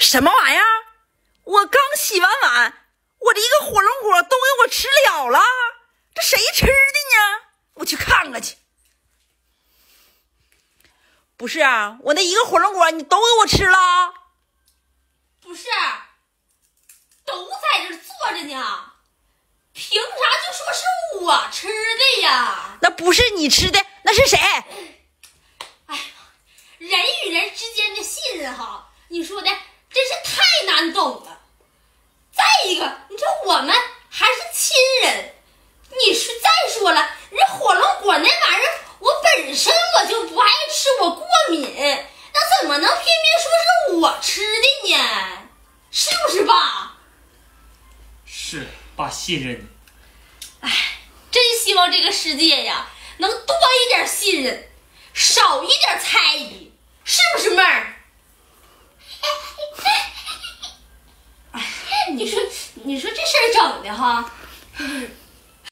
什么玩意儿？我刚洗完碗，我这一个火龙果都给我吃了了，这谁吃的呢？我去看看去。不是啊，我那一个火龙果你都给我吃了？不是，都在这坐着呢，凭啥就说是我吃的呀？那不是你吃的，那是谁？哎呀，人与人之间的信任哈，你说的真是太难懂了。再一个，你说我们还是亲人，你说再说了，人火龙果那玩意儿，我本身我就不爱吃，我过敏，那怎么能偏偏说是我吃的呢？是不是爸？是爸信任你。哎，真希望这个世界呀，能多一点信任，少一点猜疑，是不是妹儿？哎，你说，你说这事儿整的哈，就是